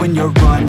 when you're running.